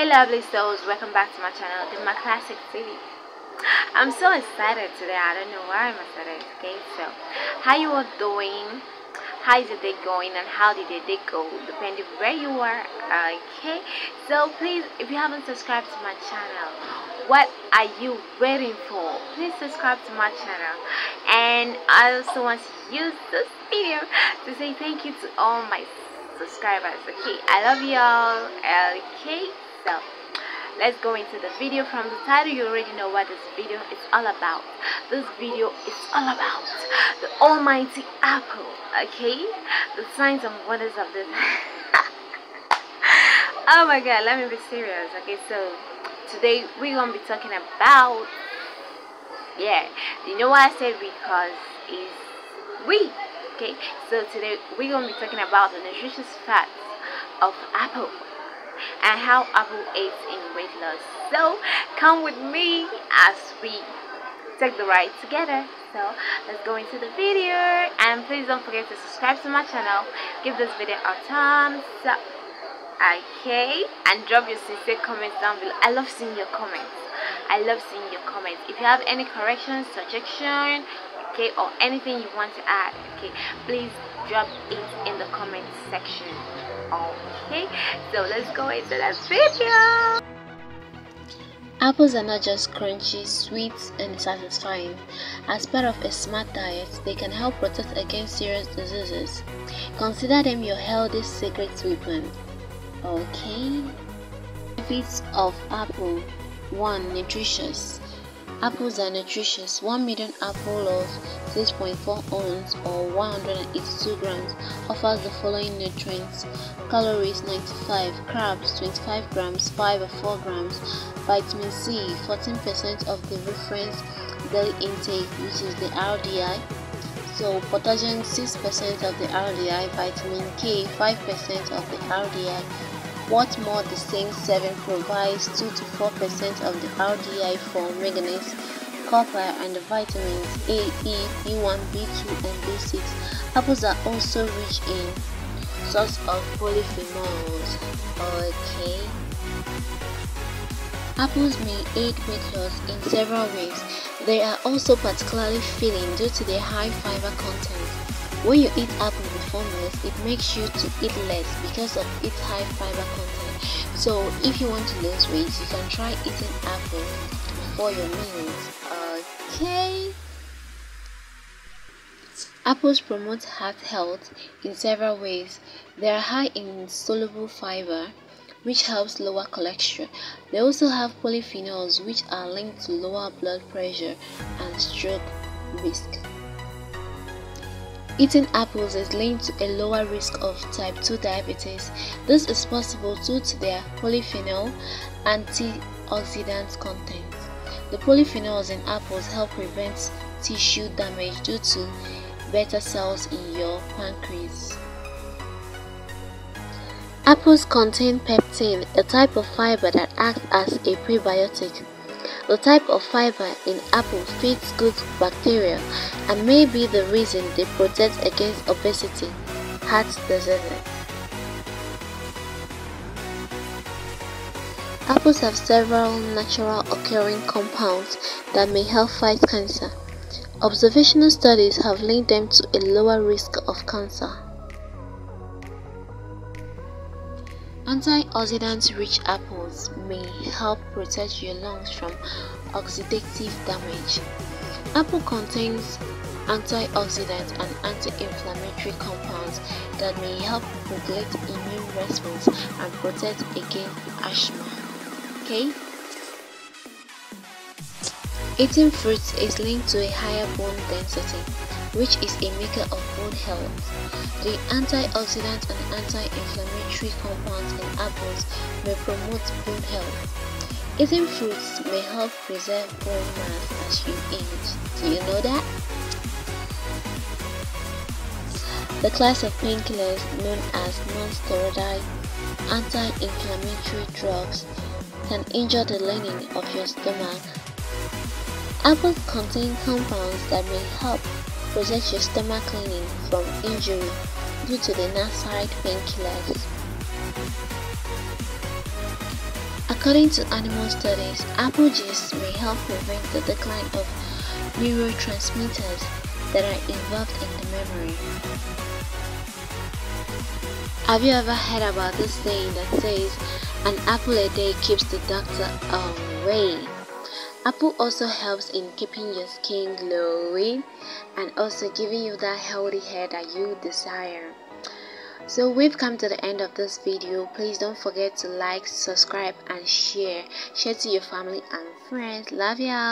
lovely souls welcome back to my channel the my classic city. I'm so excited today i don't know why i'm excited okay so. How you all doing? How is the day going and how did the day go? Depending where you are okay? So please if you haven't subscribed to my channel what are you waiting for? Please subscribe to my channel. And i also want to use this video to say thank you to all my subscribers okay? I love y'all okay so let's go into the video from the title. You already know what this video is all about. This video is all about the almighty apple okay? The signs and wonders of this oh my god let me be serious okay? So today we're gonna be talking about yeah you know why i said because is we okay? So today we're gonna be talking about the nutritious facts of apple and how apple aids in weight loss. So come with me as we take the ride together. So let's go into the video. And please don't forget to subscribe to my channel. Give this video a thumbs up. Okay? And drop your sincere comments down below. I love seeing your comments. I love seeing your comments. If you have any corrections suggestion okay or anything you want to add okay please drop it in the comment section okay so let's go into the video Apples are not just crunchy, sweet, and satisfying. As part of a smart diet, they can help protect against serious diseases. Consider them your healthy secret weapon. Okay. Benefits of apple 1. Nutritious Apples are nutritious. 1 medium apple of 6.4 ounces or 182 grams offers the following nutrients. Calories 95 carbs 25 grams. Fiber 4 grams. Vitamin c 14% of the reference daily intake which is the rdi so potassium 6% of the rdi vitamin k 5% of the rdi what more the same 7 provides 2 to 4% of the RDI for manganese, copper and the vitamins A, E, B1, B2 and B6. Apples are also rich in source of polyphenols. Okay. Apples may aid weight loss in several ways. They are also particularly filling due to their high fiber content. When you eat apple it makes you to eat less because of its high fiber content. So if you want to lose weight, you can try eating apple before your meals. Okay. Apples promote heart health in several ways. They are high in soluble fiber, which helps lower cholesterol. They also have polyphenols, which are linked to lower blood pressure and stroke risk. Eating apples is linked to a lower risk of type 2 diabetes. This is possible due to their polyphenol antioxidant content. The polyphenols in apples help prevent tissue damage due to beta cells in your pancreas. Apples contain pectin, a type of fiber that acts as a prebiotic. The type of fiber in apple feeds good bacteria and may be the reason they protect against obesity, heart disease. Apples have several natural occurring compounds that may help fight cancer. Observational studies have linked them to a lower risk of cancer. Antioxidant-rich apples may help protect your lungs from oxidative damage. Apple contains antioxidants and anti-inflammatory compounds that may help regulate immune response and protect against asthma. Okay? Eating fruits is linked to a higher bone density, which is a maker of bone health. The antioxidants and anti-inflammatory compounds in apples may promote bone health. Eating fruits may help preserve bone mass as you age. Do you know that? The class of painkillers known as non-steroidal anti-inflammatory drugs can injure the lining of your stomach. Apples contain compounds that may help protect your stomach lining from injury due to the NSAID painkillers. According to animal studies, apple juice may help prevent the decline of neurotransmitters that are involved in the memory. Have you ever heard about this saying that says, an apple a day keeps the doctor away? Apple also helps in keeping your skin glowing and also giving you that healthy hair that you desire. So we've come to the end of this video. Please don't forget to like, subscribe and share. Share to your family and friends. Love y'all.